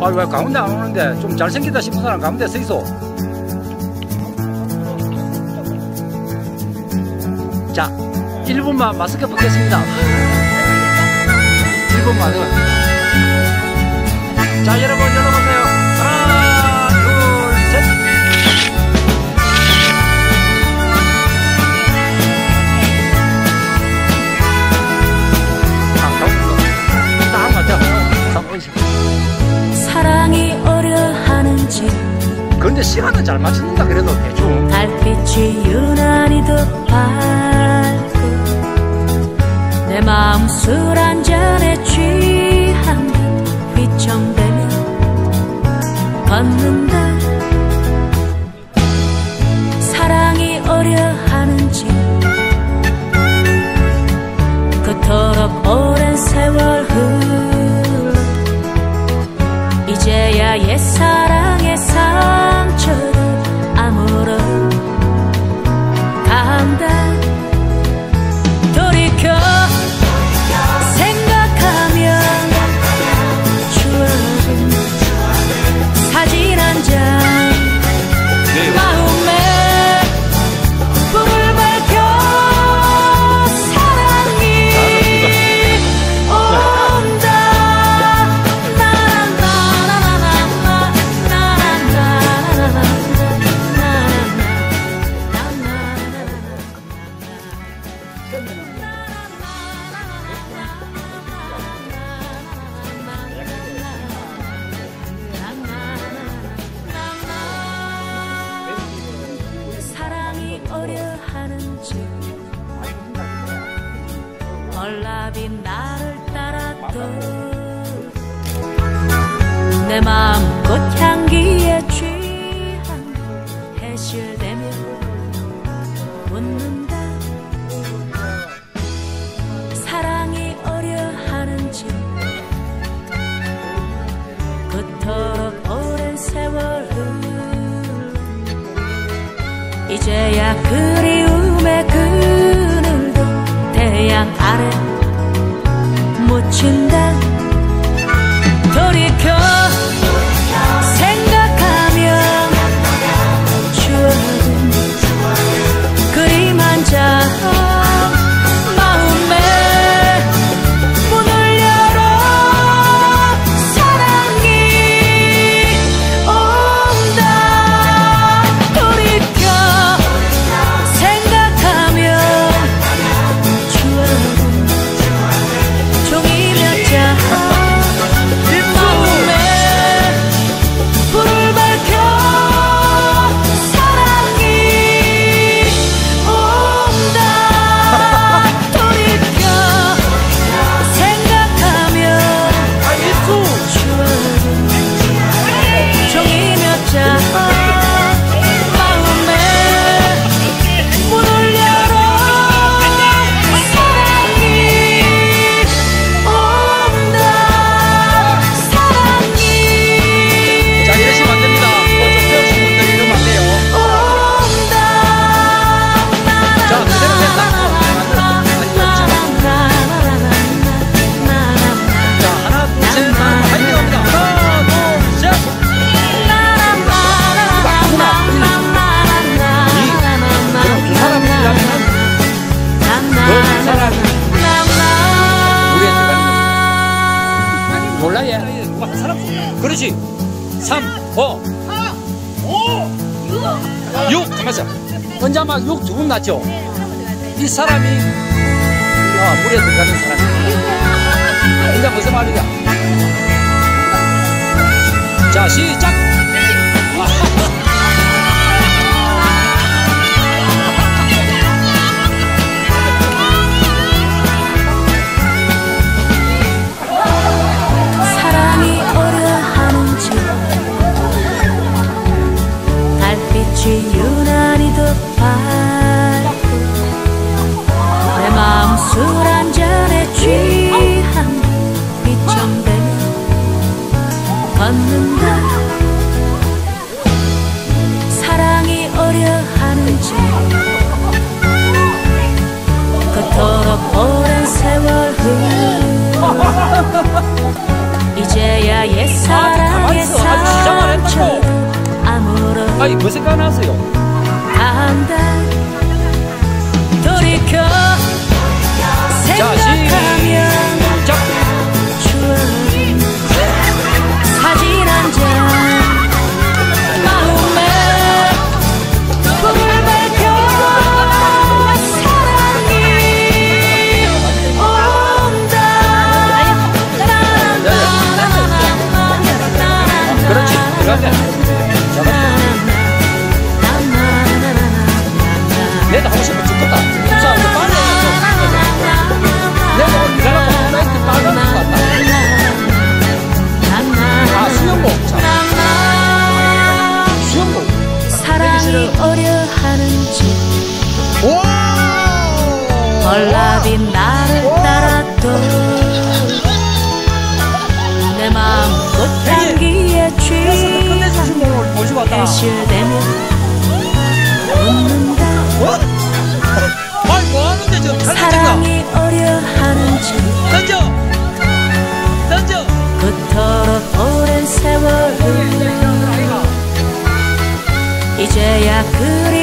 아, 왜 가운데 안 오는데 좀 잘생기다 싶은 사람 가운데 서 있어. 자, 1분만 마스크 벗겠습니다. 1분만. 자, 여러분, 열어보 시간은 잘 맞춘다 그래도 대충. 달빛이 유난히 더 밝고 내 마음 술 한 잔에 취한 듯 휘청대며 걷는다. 사랑이 어려하는지 그토록 오랜 세월 흘러 이제야 옛사 내 마음 꽃향기에 취한 해실되며 웃는다. 사랑이 어려하는지 그토록 오랜 세월 이제야 그리움의 그늘도 태양 아래 묻힌다 그렇지. 3 5 6 가만있어. 혼자 막 6 두분 났죠? 이 사람이 야, 물에 들어가는 사람이. 혼자 무슨 말이야 자 시작 뭐 생각나세요? 내도 하고 싶어 죽겠다. 입사하고 빨리 해서. 내가 오늘 일하라고 나이트 빨간 것 같다. 아, 수영복 자. 수영복. 사랑이 어려하는 줄. 오! 벌라비 나를 따라도 내 마음 꽃향기에 취해 く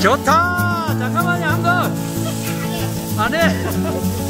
좋다! 잠깐만요, 한 번! 안 해!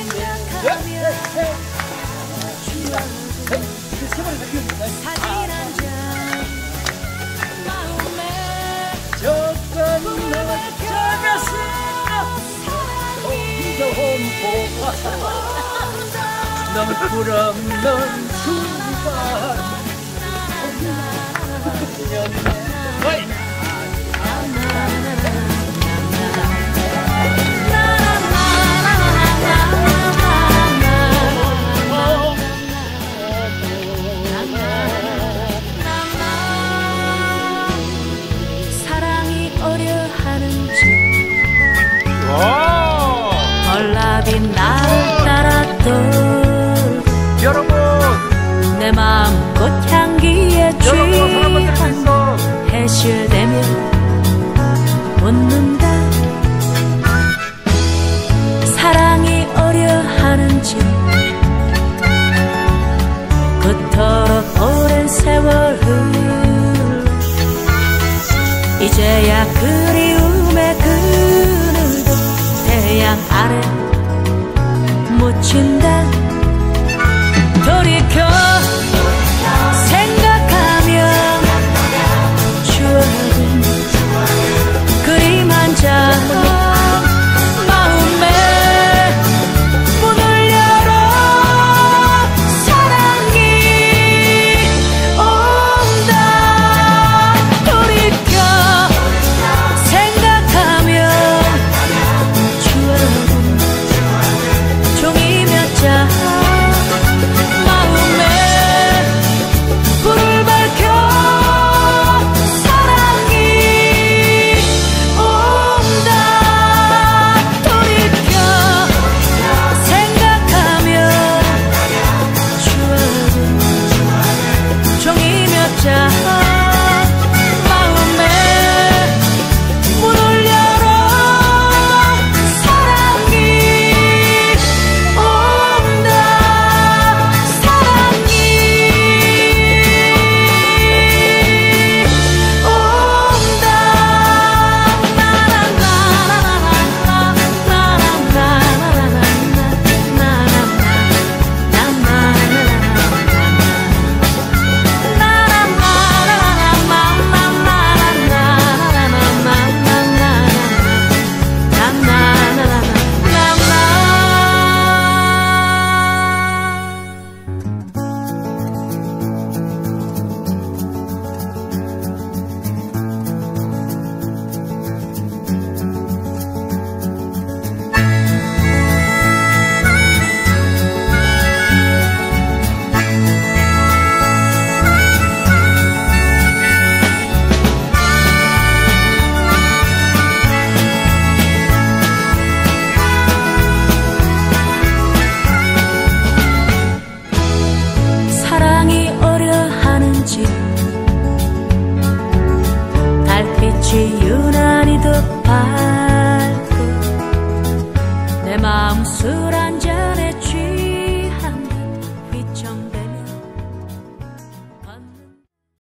能不能？ 꽃 향기에 취한 해실되면 웃는다. 사랑이 어려하는지 그토록 오랜 세월 흘러 이제야 그리움의 그늘도 태양 아래 묻힌다.